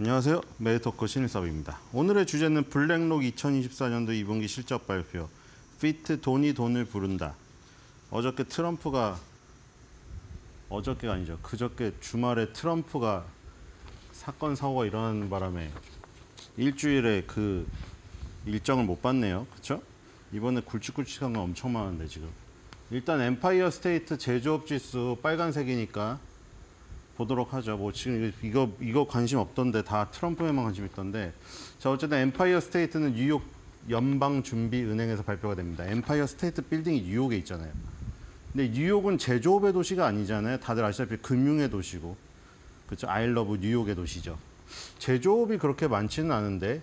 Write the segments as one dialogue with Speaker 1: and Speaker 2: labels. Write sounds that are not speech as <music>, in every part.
Speaker 1: 안녕하세요. 메이토크 신일섭입니다. 오늘의 주제는 블랙록 2024년도 2분기 실적 발표. feat. 돈이 돈을 부른다. 어저께 트럼프가 어저께가 아니죠. 그저께 주말에 트럼프가 사건 사고가 일어나는 바람에 일주일에 그 일정을 못 봤네요. 그렇죠? 이번에 굵직굵직한 건 엄청 많은데 지금. 일단 엠파이어 스테이트 제조업 지수 빨간색이니까 보도록 하죠. 뭐 지금 이거 이거 관심 없던데 다 트럼프에만 관심 있던데. 자 어쨌든 엠파이어 스테이트는 뉴욕 연방 준비 은행에서 발표가 됩니다. 엠파이어 스테이트 빌딩이 뉴욕에 있잖아요. 근데 뉴욕은 제조업의 도시가 아니잖아요. 다들 아시다시피 금융의 도시고. 그렇죠. I Love New York의 도시죠. 제조업이 그렇게 많지는 않은데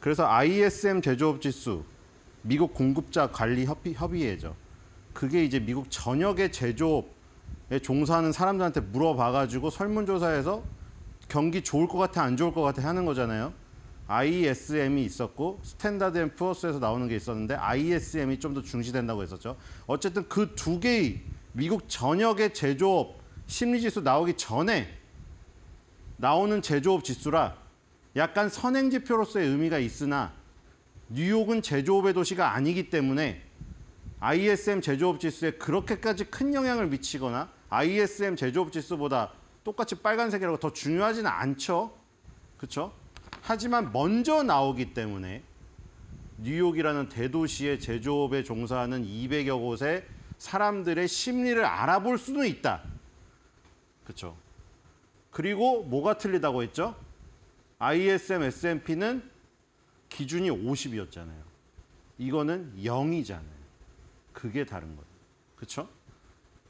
Speaker 1: 그래서 ISM 제조업 지수 미국 공급자 관리 협의, 협의회죠. 그게 이제 미국 전역의 제조업에 종사하는 사람들한테 물어봐가지고 설문조사에서 경기 좋을 것 같아 안 좋을 것 같아 하는 거잖아요. ISM이 있었고 스탠다드 앤 푸어스에서 나오는 게 있었는데 ISM이 좀 더 중시된다고 했었죠. 어쨌든 그 두 개의 미국 전역의 제조업 심리지수 나오기 전에 나오는 제조업 지수라 약간 선행지표로서의 의미가 있으나 뉴욕은 제조업의 도시가 아니기 때문에 ISM 제조업 지수에 그렇게까지 큰 영향을 미치거나 ISM 제조업 지수보다 똑같이 빨간색이라고 더 중요하지는 않죠. 그렇죠? 하지만 먼저 나오기 때문에 뉴욕이라는 대도시의 제조업에 종사하는 200여 곳의 사람들의 심리를 알아볼 수는 있다. 그렇죠? 그리고 뭐가 틀리다고 했죠? ISM, S&P는 기준이 50이었잖아요. 이거는 0이잖아요. 그게 다른 거예요. 그렇죠?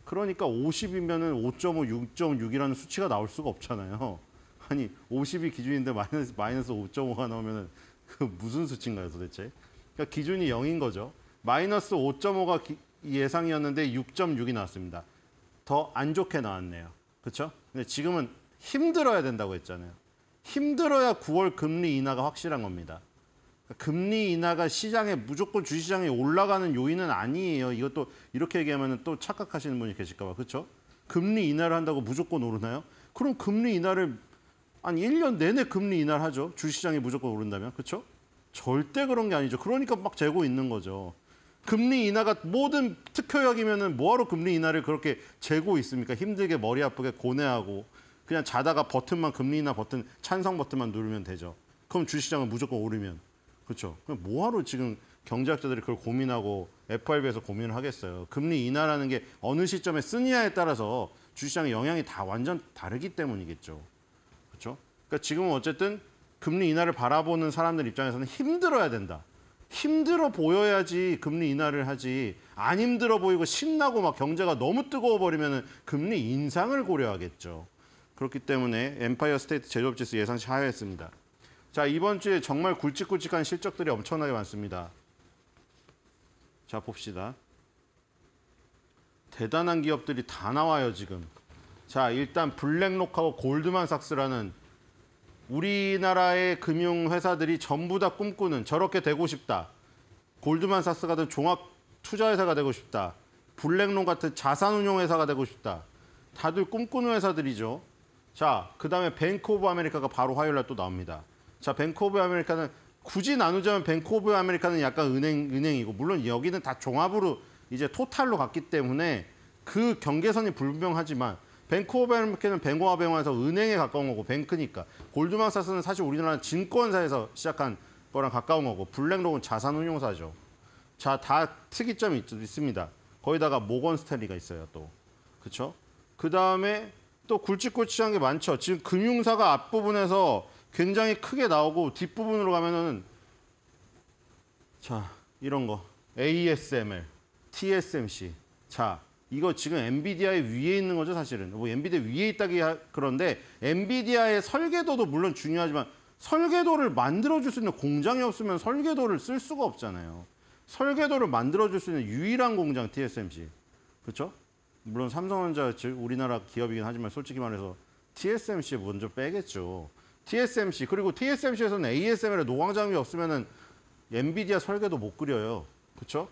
Speaker 1: 그러니까 50이면은 5.5, 6.6이라는 수치가 나올 수가 없잖아요. 아니 50이 기준인데 마이너스 마이너스 5.5가 나오면은 그 무슨 수치인가요 도대체? 그러니까 기준이 0인 거죠. 마이너스 5.5가 기, 예상이었는데 6.6이 나왔습니다. 더 안 좋게 나왔네요. 그렇죠? 근데 지금은 힘들어야 된다고 했잖아요. 힘들어야 9월 금리 인하가 확실한 겁니다. 그러니까 금리 인하가 시장에 무조건 주시장에 올라가는 요인은 아니에요. 이것도 이렇게 얘기하면 또 착각하시는 분이 계실까 봐. 그렇죠? 금리 인하를 한다고 무조건 오르나요? 그럼 금리 인하를 아니 1년 내내 금리 인하를 하죠. 주시장이 무조건 오른다면. 그렇죠? 절대 그런 게 아니죠. 그러니까 막 재고 있는 거죠. 금리 인하가 모든 특효약이면은 뭐하러 금리 인하를 그렇게 재고 있습니까? 힘들게 머리 아프게 고뇌하고 그냥 자다가 버튼만 금리 인하 버튼 찬성 버튼만 누르면 되죠. 그럼 주시장은 무조건 오르면 그렇죠. 그럼 뭐하러 지금 경제학자들이 그걸 고민하고 FRB에서 고민을 하겠어요. 금리 인하라는 게 어느 시점에 쓰느냐에 따라서 주시장의 영향이 다 완전 다르기 때문이겠죠. 그렇죠? 그러니까 지금은 어쨌든 금리 인하를 바라보는 사람들 입장에서는 힘들어야 된다. 힘들어 보여야지 금리 인하를 하지 안 힘들어 보이고 신나고 막 경제가 너무 뜨거워 버리면 금리 인상을 고려하겠죠. 그렇기 때문에 엠파이어 스테이트 제조업 지수 예상치 하회했습니다. 자 이번 주에 정말 굵직굵직한 실적들이 엄청나게 많습니다. 자 봅시다. 대단한 기업들이 다 나와요 지금. 자 일단 블랙록하고 골드만삭스라는 우리나라의 금융회사들이 전부 다 꿈꾸는 저렇게 되고 싶다. 골드만삭스 같은 종합 투자회사가 되고 싶다. 블랙록 같은 자산운용회사가 되고 싶다. 다들 꿈꾸는 회사들이죠. 자, 그 다음에 뱅크 오브 아메리카가 바로 화요일 날 또 나옵니다. 자, 뱅크 오브 아메리카는 굳이 나누자면 뱅크 오브 아메리카는 약간 은행, 은행이고, 물론 여기는 다 종합으로 이제 토탈로 갔기 때문에 그 경계선이 불분명하지만 뱅크 오브 아메리카는 뱅고아뱅화에서 은행에 가까운 거고 뱅크니까 골드만삭스는 사실 우리나라 증권사에서 시작한 거랑 가까운 거고 블랙록은 자산운용사죠. 자, 다 특이점이 있, 있습니다. 거기다가 모건 스탠리가 있어요, 또. 그렇죠? 그 다음에 또 굵직굵직한 게 많죠. 지금 금융사가 앞부분에서 굉장히 크게 나오고 뒷부분으로 가면은 자, 이런 거. ASML, TSMC. 자, 이거 지금 엔비디아의 위에 있는 거죠, 사실은. 뭐 엔비디아 위에 있다기 그런데 엔비디아의 설계도도 물론 중요하지만 설계도를 만들어줄 수 있는 공장이 없으면 설계도를 쓸 수가 없잖아요. 설계도를 만들어줄 수 있는 유일한 공장 TSMC. 그렇죠? 물론 삼성전자 우리나라 기업이긴 하지만 솔직히 말해서 TSMC 먼저 빼겠죠. TSMC 그리고 TSMC에서는 ASML에 노광장이 없으면은 엔비디아 설계도 못 그려요. 그렇죠?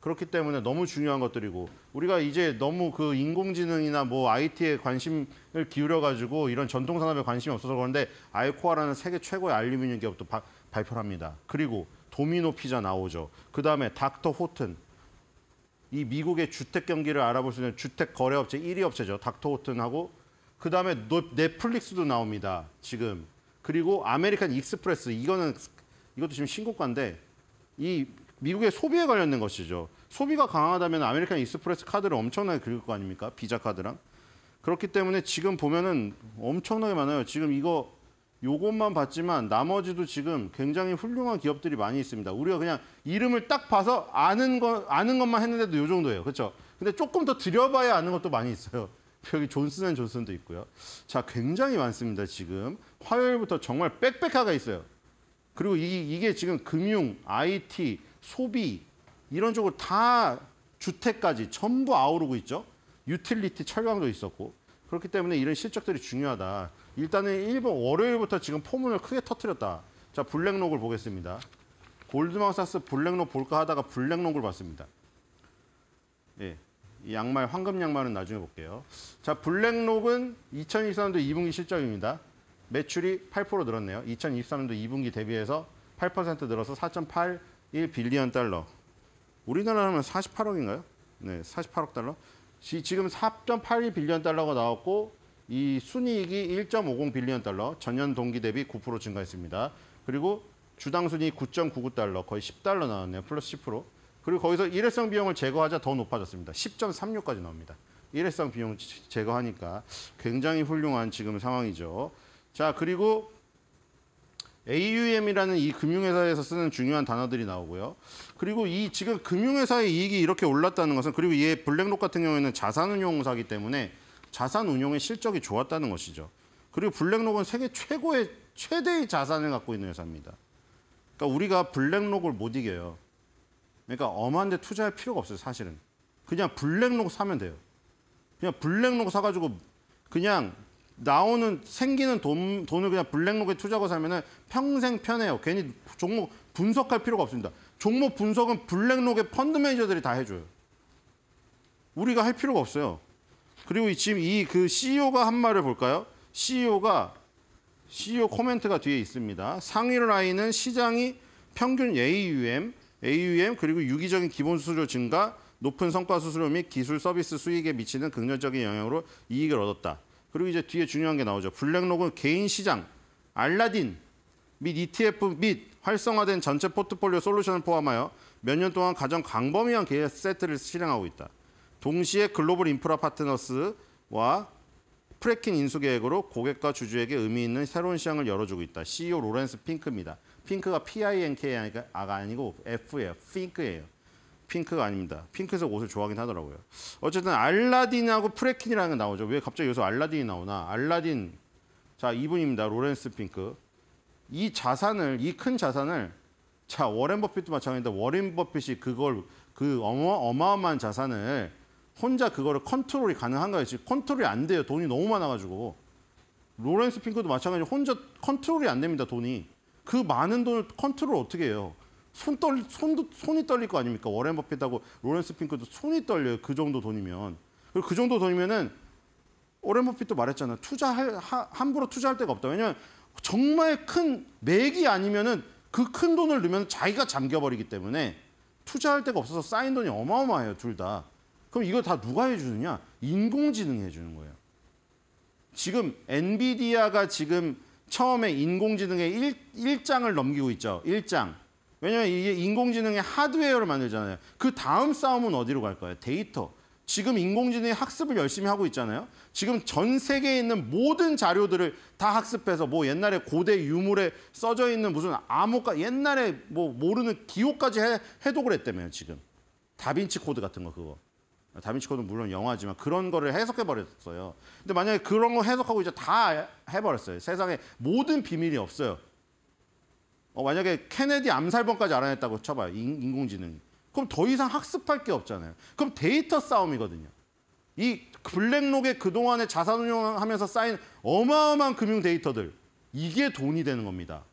Speaker 1: 그렇기 때문에 너무 중요한 것들이고 우리가 이제 너무 그 인공지능이나 뭐 IT에 관심을 기울여 가지고 이런 전통 산업에 관심이 없어서 그런데 알코아라는 세계 최고의 알루미늄 기업도 바, 발표를 합니다. 그리고 도미노 피자 나오죠. 그다음에 닥터 호튼 이 미국의 주택 경기를 알아볼 수 있는 주택 거래 업체 1위 업체죠. 닥터 호튼하고 그다음에 넷플릭스도 나옵니다. 지금. 그리고 아메리칸 익스프레스 이거는 이것도 지금 신고가인데 이 미국의 소비에 관련된 것이죠. 소비가 강하다면 아메리칸 익스프레스 카드를 엄청나게 긁을 거 아닙니까? 비자 카드랑. 그렇기 때문에 지금 보면은 엄청나게 많아요. 지금 이거 요것만 봤지만 나머지도 지금 굉장히 훌륭한 기업들이 많이 있습니다. 우리가 그냥 이름을 딱 봐서 아는 거 아는 것만 했는데도 요 정도예요. 그렇죠? 근데 조금 더 들여봐야 아는 것도 많이 있어요. 여기 존슨앤 존슨도 있고요. 자, 굉장히 많습니다. 지금 화요일부터 정말 빽빽하게 있어요. 그리고 이, 이게 지금 금융, IT, 소비 이런 쪽으로 다 주택까지 전부 아우르고 있죠. 유틸리티 철강도 있었고 그렇기 때문에 이런 실적들이 중요하다. 일단은 일본 월요일부터 지금 포문을 크게 터트렸다. 자 블랙록을 보겠습니다. 골드만삭스 블랙록 볼까 하다가 블랙록을 봤습니다. 예, 이 양말 황금 양말은 나중에 볼게요. 자 블랙록은 2023년도 2분기 실적입니다. 매출이 8% 늘었네요. 2023년도 2분기 대비해서 8% 늘어서 4.81 빌리언 달러. 우리나라 하면 48억인가요? 네, 48억 달러. 지금 4.82 빌리언 달러가 나왔고 이 순이익이 1.50 빌리언 달러, 전년 동기 대비 9% 증가했습니다. 그리고 주당 순이익 9.99 달러, 거의 10달러 나왔네요. 플러스 10%. 그리고 거기서 일회성 비용을 제거하자 더 높아졌습니다. 10.36까지 나옵니다. 일회성 비용 제거하니까 굉장히 훌륭한 지금 상황이죠. 자, 그리고 AUM이라는 이 금융회사에서 쓰는 중요한 단어들이 나오고요. 그리고 이 지금 금융회사의 이익이 이렇게 올랐다는 것은 그리고 얘 블랙록 같은 경우에는 자산운용사기 때문에 자산운용의 실적이 좋았다는 것이죠. 그리고 블랙록은 세계 최고의 최대의 자산을 갖고 있는 회사입니다. 그러니까 우리가 블랙록을 못 이겨요. 그러니까 엄한데 투자할 필요가 없어요, 사실은. 그냥 블랙록 사면 돼요. 그냥 블랙록 사가지고 그냥 나오는 생기는 돈, 돈을 그냥 블랙록에 투자하고 살면은 평생 편해요. 괜히 종목 분석할 필요가 없습니다. 종목 분석은 블랙록의 펀드 매니저들이 다 해줘요. 우리가 할 필요가 없어요. 그리고 지금 이 그 CEO가 한 말을 볼까요? CEO가 CEO 코멘트가 뒤에 있습니다. 상위 라인은 시장이 평균 AUM, AUM 그리고 유기적인 기본 수수료 증가, 높은 성과 수수료 및 기술 서비스 수익에 미치는 긍정적인 영향으로 이익을 얻었다. 그리고 이제 뒤에 중요한 게 나오죠. 블랙록은 개인 시장, 알라딘 및 ETF 및 활성화된 전체 포트폴리오 솔루션을 포함하여 몇 년 동안 가장 광범위한 계획 세트를 실행하고 있다. 동시에 글로벌 인프라 파트너스와 프레킨 인수 계획으로 고객과 주주에게 의미 있는 새로운 시장을 열어주고 있다. CEO 로렌스 핑크입니다. 핑크가 P-I-N-K가 아니고 F예요. 핑크예요. 핑크가 아닙니다. 핑크색 옷을 좋아하긴 하더라고요. 어쨌든 알라딘하고 프레킨이라는 게 나오죠. 왜 갑자기 여기서 알라딘이 나오나? 알라딘. 자, 이분입니다. 로렌스 핑크. 이 자산을, 이 큰 자산을 자, 워렌 버핏도 마찬가지인데 워렌 버핏이 그걸 그 어마, 어마어마한 자산을 혼자 그거를 컨트롤이 가능한가요? 지금 컨트롤이 안 돼요. 돈이 너무 많아가지고. 로렌스 핑크도 마찬가지로 혼자 컨트롤이 안 됩니다. 돈이. 그 많은 돈을 컨트롤 어떻게 해요? 손 떨, 손도, 손이 떨릴 거 아닙니까? 워렌 버핏하고 로렌스 핑크도 손이 떨려요. 그 정도 돈이면. 그리고 그 정도 돈이면은 워렌 버핏도 말했잖아요. 투자할, 하, 함부로 투자할 데가 없다. 왜냐면 정말 큰 맥이 아니면은 그 큰 돈을 넣으면 자기가 잠겨버리기 때문에 투자할 데가 없어서 쌓인 돈이 어마어마해요. 둘 다. 그럼 이거 다 누가 해주느냐? 인공지능이 해주는 거예요. 지금 엔비디아가 지금 처음에 인공지능의 일, 일장을 넘기고 있죠. 일장. 왜냐하면 이게 인공지능의 하드웨어를 만들잖아요. 그 다음 싸움은 어디로 갈 거예요? 데이터. 지금 인공지능이 학습을 열심히 하고 있잖아요. 지금 전 세계에 있는 모든 자료들을 다 학습해서 뭐 옛날에 고대 유물에 써져 있는 무슨 암호가 옛날에 뭐 모르는 기호까지 해, 해독을 했다며요, 지금. 다빈치 코드 같은 거 그거. 다빈치 코드는 물론 영화지만 그런 거를 해석해 버렸어요. 근데 만약에 그런 거 해석하고 이제 다 해버렸어요. 세상에 모든 비밀이 없어요. 어, 만약에 케네디 암살범까지 알아냈다고 쳐봐요. 인, 공지능이 그럼 더 이상 학습할 게 없잖아요. 그럼 데이터 싸움이거든요. 이 블랙록에 그동안에 자산 운용하면서 쌓인 어마어마한 금융 데이터들 이게 돈이 되는 겁니다.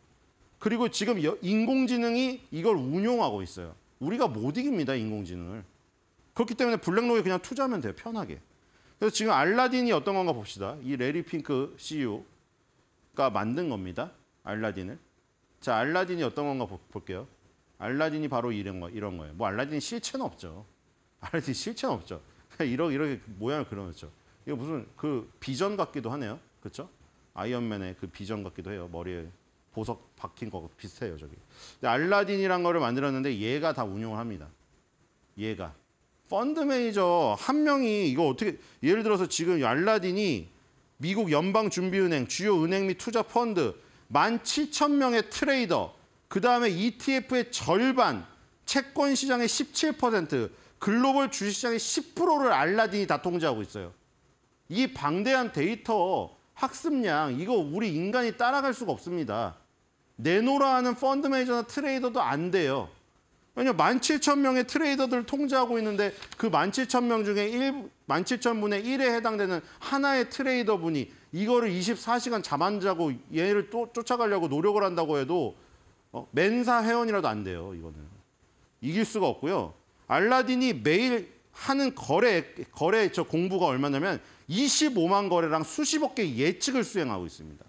Speaker 1: 그리고 지금 인공지능이 이걸 운용하고 있어요. 우리가 못 이깁니다, 인공지능을. 그렇기 때문에 블랙록에 그냥 투자하면 돼요, 편하게. 그래서 지금 알라딘이 어떤 건가 봅시다. 이 레리 핑크 CEO가 만든 겁니다. 알라딘을. 자, 알라딘이 어떤 건가 보- 볼게요. 알라딘이 바로 이런 거 이런 거예요. 뭐 알라딘 실체는 없죠. 알라딘 실체는 없죠. <laughs> 이렇게 이렇게 모양을 그려놓죠. 이거 무슨 그 비전 같기도 하네요. 그렇죠? 아이언맨의 그 비전 같기도 해요. 머리에 보석 박힌 거 비슷해요, 저기. 알라딘이란 거를 만들었는데 얘가 다 운용을 합니다. 얘가 펀드 매니저 한 명이 이거 어떻게 예를 들어서 지금 알라딘이 미국 연방준비은행 주요 은행 및 투자 펀드 17,000명의 트레이더 그다음에 ETF의 절반 채권 시장의 17% 글로벌 주식 시장의 10%를 알라딘이 다 통제하고 있어요. 이 방대한 데이터 학습량 이거 우리 인간이 따라갈 수가 없습니다. 내노라 하는 펀드 매니저나 트레이더도 안 돼요. 왜냐면 17,000명의 트레이더들을 통제하고 있는데 그 17,000명 중에 1, 17,000분의 1에 해당되는 하나의 트레이더 분이 이거를 24시간 잠 안 자고 얘를 또 쫓아가려고 노력을 한다고 해도 어, 맨사 회원이라도 안 돼요, 이거는. 이길 수가 없고요. 알라딘이 매일 하는 거래 거래 저 공부가 얼마냐면 25만 거래랑 수십억 개 예측을 수행하고 있습니다.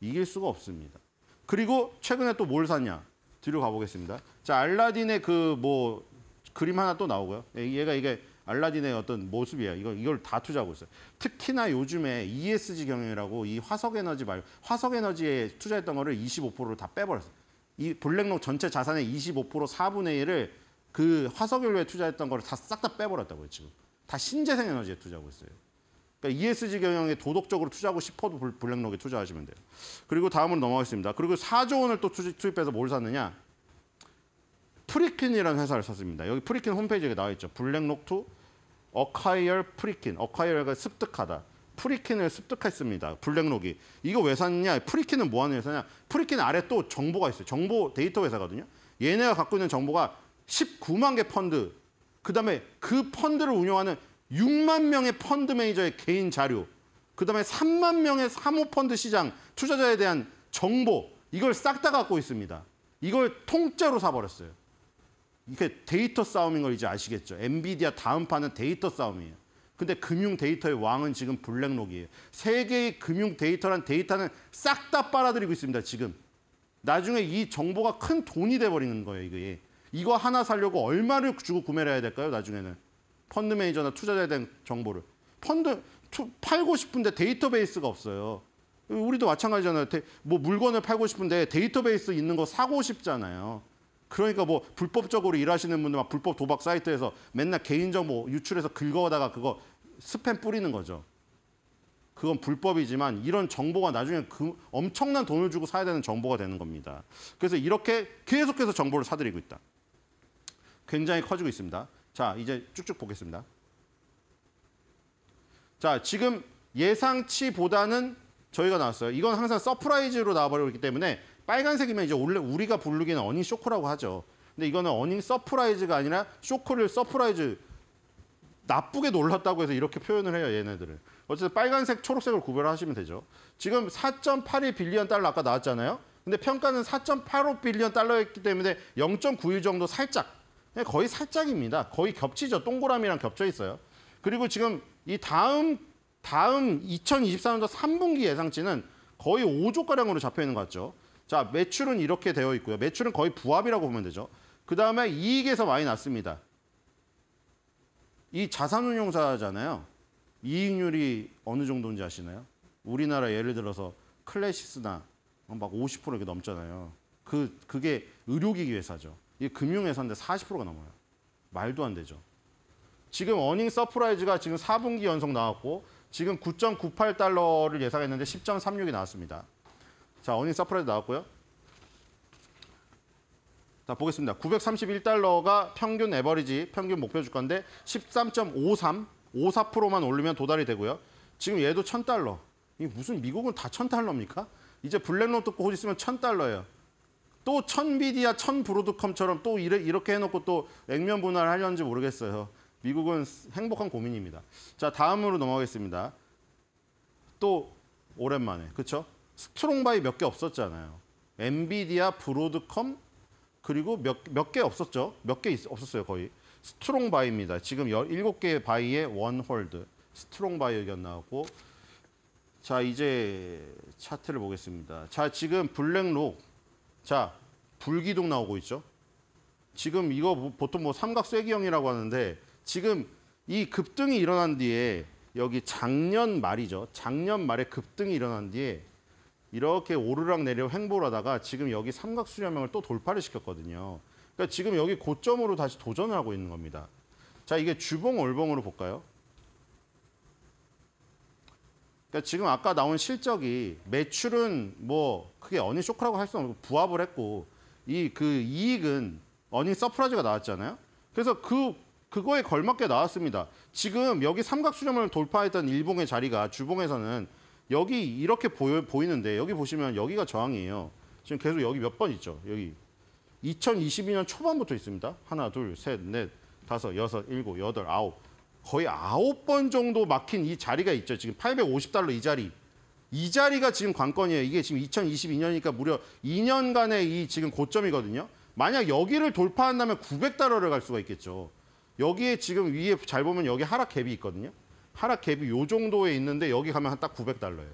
Speaker 1: 이길 수가 없습니다. 그리고 최근에 또 뭘 샀냐? 뒤로 가보겠습니다. 자, 알라딘의 그 뭐 그림 하나 또 나오고요. 예, 얘가 이게 알라딘의 어떤 모습이에요. 이걸 이걸 다 투자하고 있어요. 특히나 요즘에 ESG 경영이라고 이 화석 에너지 말 화석 에너지에 투자했던 거를 25%를 다 빼버렸어요. 이 블랙록 전체 자산의 25% 4분의 1을 그 화석연료에 투자했던 거를 다 싹 다 빼버렸다고요 지금. 다 신재생 에너지에 투자하고 있어요. 그러니까 ESG 경영에 도덕적으로 투자하고 싶어도 블- 블랙록에 투자하시면 돼요. 그리고 다음으로 넘어가겠습니다. 그리고 4조 원을 또 투- 투입해서 뭘 샀느냐? 프리킨이라는 회사를 샀습니다. 여기 프리킨 홈페이지에 나와 있죠. BlackRock to acquire Preqin. acquire가 습득하다. 프리킨을 습득했습니다. 블랙록이. 이거 왜 샀냐? 프리킨은 뭐 하는 회사냐? 프리킨 아래 또 정보가 있어요. 정보 데이터 회사거든요. 얘네가 갖고 있는 정보가 19만 개 펀드, 그 다음에 그 펀드를 운영하는 6만 명의 펀드 매니저의 개인 자료, 그다음에 3만 명의 사모펀드 시장 투자자에 대한 정보 이걸 싹 다 갖고 있습니다. 이걸 통째로 사버렸어요. 이게 데이터 싸움인 걸 이제 아시겠죠? 엔비디아 다음 판은 데이터 싸움이에요. 근데 금융 데이터의 왕은 지금 블랙록이에요. 세계의 금융 데이터란 데이터는 싹 다 빨아들이고 있습니다. 지금. 나중에 이 정보가 큰 돈이 돼버리는 거예요. 이게. 이거 하나 살려고 얼마를 주고 구매를 해야 될까요? 나중에는. 펀드 매니저나 투자자에 대한 정보를. 펀드 투- 팔고 싶은데 데이터베이스가 없어요. 우리도 마찬가지잖아요. 데- 뭐 물건을 팔고 싶은데 데이터베이스 있는 거 사고 싶잖아요. 그러니까 뭐 불법적으로 일하시는 분들 막 불법 도박 사이트에서 맨날 개인정보 유출해서 긁어다가 그거 스팸 뿌리는 거죠. 그건 불법이지만 이런 정보가 나중에 그 엄청난 돈을 주고 사야 되는 정보가 되는 겁니다. 그래서 이렇게 계속해서 정보를 사들이고 있다. 굉장히 커지고 있습니다. 자, 이제 쭉쭉 보겠습니다. 자, 지금 예상치보다는 저희가 나왔어요. 이건 항상 surprise로 나와버리기 때문에 빨간색이면 이제 원래 우리가 부르기는 어닝 쇼크라고 하죠. 근데 이거는 어닝 서프라이즈가 아니라 쇼크를 surprise 나쁘게 놀랐다고 해서 이렇게 표현을 해요, 얘네들은. 어쨌든 빨간색, 초록색을 구별하시면 되죠. 지금 4.81 빌리언 달러 아까 나왔잖아요. 근데 평가는 4.85 빌리언 달러였기 때문에 0.91 정도 살짝, 거의 살짝입니다. 거의 겹치죠. 동그라미랑 겹쳐 있어요. 그리고 지금 이 다음 다음 2024년도 3분기 예상치는 거의 5조 가량으로 잡혀 있는 것 같죠. 자, 매출은 이렇게 되어 있고요. 매출은 거의 부합이라고 보면 되죠. 그다음에 이익에서 많이 났습니다. 이 자산운용사잖아요. 이익률이 어느 정도인지 아시나요? 우리나라 예를 들어서 클래시스나 막 50% 이렇게 넘잖아요. 그 그게 의료기기 회사죠. 이게 금융회사인데 40%가 넘어요. 말도 안 되죠. 지금 어닝 서프라이즈가 지금 4분기 연속 나왔고 지금 9.98달러를 예상했는데 10.36이 나왔습니다. 자, 어닝 서프라이즈 나왔고요. 자, 보겠습니다. 931달러가 평균 average, 평균 목표 주가인데 13.53, 54%만 올리면 도달이 되고요. 지금 얘도 1000달러. 이게 무슨 미국은 다 1000달러입니까? 이제 블랙록 듣고 곧 있으면 1000달러예요. 또 천비디아, 천브로드컴처럼 또 이렇게 해놓고 또 액면 분할을 하려는지 모르겠어요. 미국은 행복한 고민입니다. 자, 다음으로 넘어가겠습니다. 또 오랜만에, 그쵸? strong buy 몇 개 없었잖아요. 엔비디아, 브로드컴, 그리고 몇몇개 없었죠. 몇 개 없었어요 거의. strong buy입니다. 지금 17개의 buy에 one hold. Strong buy 의견 나왔고 자 이제 차트를 보겠습니다. 자 지금 블랙록 자 불기둥 나오고 있죠. 지금 이거 뭐- 보통 뭐 삼각쐐기형이라고 하는데 지금 이 급등이 일어난 뒤에 여기 작년 말이죠. 작년 말에 급등이 일어난 뒤에 이렇게 오르락 내리락 횡보를 하다가 지금 여기 삼각 수렴형을 또 돌파를 시켰거든요. 그러니까 지금 여기 고점으로 다시 도전을 하고 있는 겁니다. 자, 이게 주봉 월봉으로 볼까요? 그러니까 지금 아까 나온 실적이 매출은 뭐 크게 어닝 쇼크라고 할 수는 없고 부합을 했고 이 그 이익은 어닝 서프라이즈가 나왔잖아요. 그래서 그 그거에 걸맞게 나왔습니다. 지금 여기 삼각 수렴을 돌파했던 일봉의 자리가 주봉에서는 여기 이렇게 보여, 보이는데 여기 보시면 여기가 저항이에요. 지금 계속 여기 몇 번 있죠. 여기 2022년 초반부터 있습니다. 하나, 둘, 셋, 넷, 다섯, 여섯, 일곱, 여덟, 아홉. 거의 아홉 번 정도 막힌 이 자리가 있죠. 지금 850달러 이 자리. 이 자리가 지금 관건이에요. 이게 지금 2022년이니까 무려 2년간의 이 지금 고점이거든요. 만약 여기를 돌파한다면 900달러를 갈 수가 있겠죠. 여기에 지금 위에 잘 보면 여기 하락 갭이 있거든요. 하락 갭이 요 정도에 있는데 여기 가면 딱 900달러예요.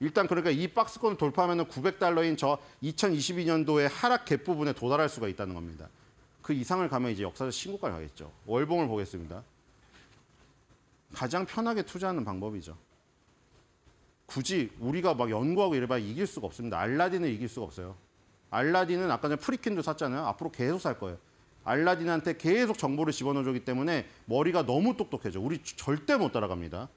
Speaker 1: 일단 그러니까 이 박스권을 돌파하면 900달러인 저 2022년도의 하락 갭 부분에 도달할 수가 있다는 겁니다. 그 이상을 가면 이제 역사적 신고가를 가겠죠. 월봉을 보겠습니다. 가장 편하게 투자하는 방법이죠. 굳이 우리가 막 연구하고 이래봐 이길 수가 없습니다. 알라딘을 이길 수가 없어요. 알라딘은 아까 전에 프리킨도 샀잖아요. 앞으로 계속 살 거예요. 알라딘한테 계속 정보를 집어넣어주기 때문에 머리가 너무 똑똑해져. 우리 절대 못 따라갑니다.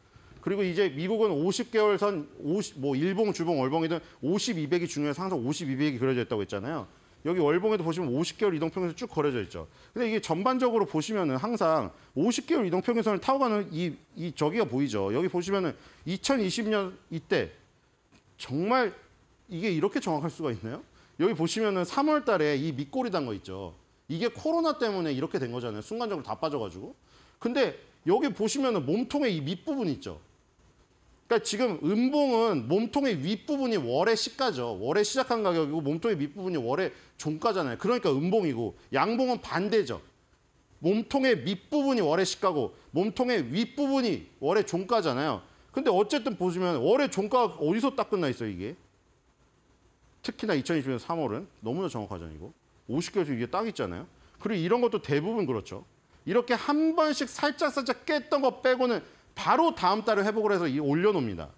Speaker 1: 그리고 이제 미국은 50개월 선, 50, 뭐 일봉, 주봉, 월봉이든 50, 200이 중요해서 항상 50, 200이 그려져 있다고 했잖아요. 여기 월봉에도 보시면 50개월 이동평균선 쭉 그려져 있죠. 근데 이게 전반적으로 보시면은 항상 50개월 이동평균선을 타고 가는 이, 이 저기가 보이죠. 여기 보시면은 2020년 이때 정말 이게 이렇게 정확할 수가 있나요? 여기 보시면은 3월 달에 이 밑골이 단 거 있죠. 이게 코로나 때문에 이렇게 된 거잖아요. 순간적으로 다 빠져가지고. 근데 여기 보시면은 몸통의 이 밑부분 있죠. 그러니까 지금 음봉은 몸통의 윗부분이 월의 시가죠. 월의 시작한 가격이고 몸통의 밑부분이 월의 종가잖아요. 그러니까 음봉이고 양봉은 반대죠. 몸통의 밑부분이 월의 시가고 몸통의 윗부분이 월의 종가잖아요. 근데 어쨌든 보시면 월의 종가가 어디서 딱 끝나 있어요, 이게? 특히나 2020년 3월은 너무나 정확하잖아요, 이거. 50개월씩 이게 딱 있잖아요. 그리고 이런 것도 대부분 그렇죠. 이렇게 한 번씩 살짝 살짝 깼던 거 빼고는 바로 다음 달에 회복을 해서 이 올려놓습니다.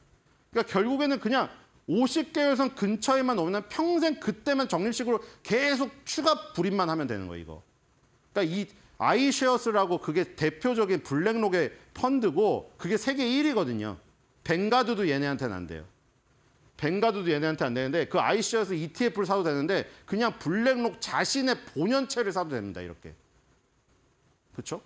Speaker 1: 그러니까 결국에는 그냥 50개월선 근처에만 오면 평생 그때만 적립식으로 계속 추가 불입만 하면 되는 거예요, 이거. 그러니까 이 아이쉐어스라고 그게 대표적인 블랙록의 펀드고 그게 세계 1위거든요. 뱅가드도 얘네한테는 안 돼요. 뱅가드도 얘네한테 안 되는데 그 아이쉐어스 ETF를 사도 되는데 그냥 블랙록 자신의 본연체를 사도 됩니다. 이렇게. 그렇죠?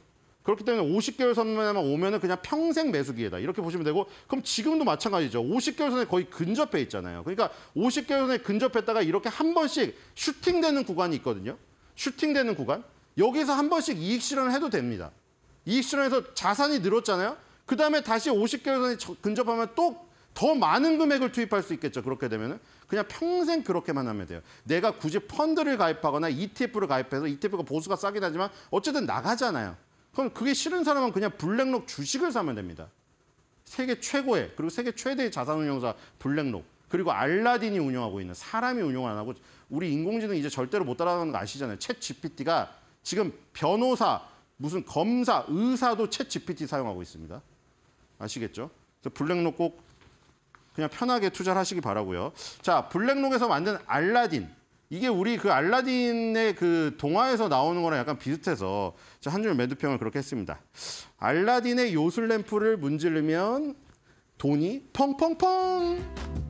Speaker 1: 그렇기 때문에 50개월 선만 오면은 그냥 평생 매수 기회다. 이렇게 보시면 되고 그럼 지금도 마찬가지죠. 50개월 선에 거의 근접해 있잖아요. 그러니까 50개월 선에 근접했다가 이렇게 한 번씩 슈팅되는 구간이 있거든요. 슈팅되는 구간. 여기서 한 번씩 이익 실현을 해도 됩니다. 이익 실현해서 자산이 늘었잖아요. 그 다음에 다시 50개월 선에 저- 근접하면 또더 많은 금액을 투입할 수 있겠죠. 그렇게 되면은 그냥 평생 그렇게만 하면 돼요. 내가 굳이 펀드를 가입하거나 ETF를 가입해서 ETF가 보수가 싸긴 하지만 어쨌든 나가잖아요. 그럼 그게 싫은 사람은 그냥 블랙록 주식을 사면 됩니다. 세계 최고의 그리고 세계 최대의 자산운용사 블랙록 그리고 알라딘이 운영하고 있는 사람이 운영을 안 하고 우리 인공지능 이제 절대로 못 따라가는 거 아시잖아요. 챗 GPT가 지금 변호사 무슨 검사 의사도 챗 GPT 사용하고 있습니다. 아시겠죠? 그래서 블랙록 꼭 그냥 편하게 투자를 하시기 바라고요. 자, 블랙록에서 만든 알라딘. 이게 우리 그 알라딘의 그 동화에서 나오는 거랑 약간 비슷해서 자, 한줄 매도평을 그렇게 했습니다. 알라딘의 요술 램프를 문지르면 돈이 펑펑펑